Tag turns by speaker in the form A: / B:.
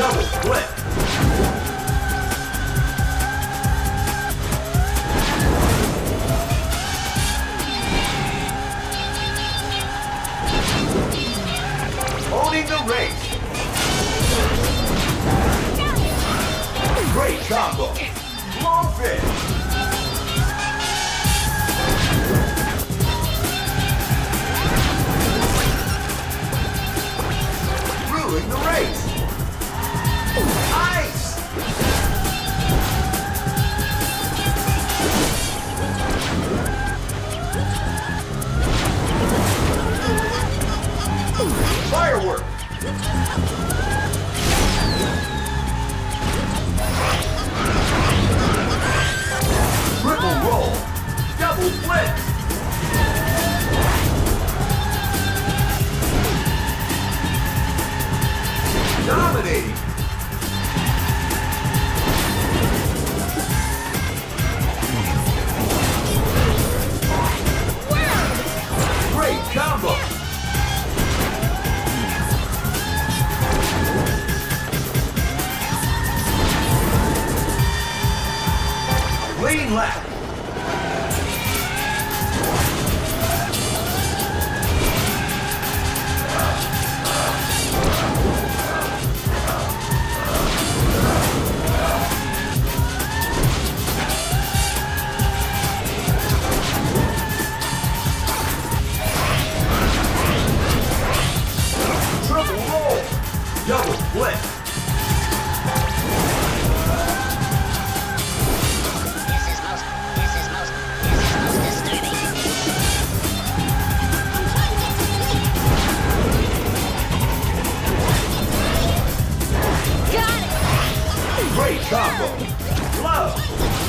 A: Double the race. Great combo. Long fist. Double flip. Dominating. Lead lap. Double flip. Great combo. Love.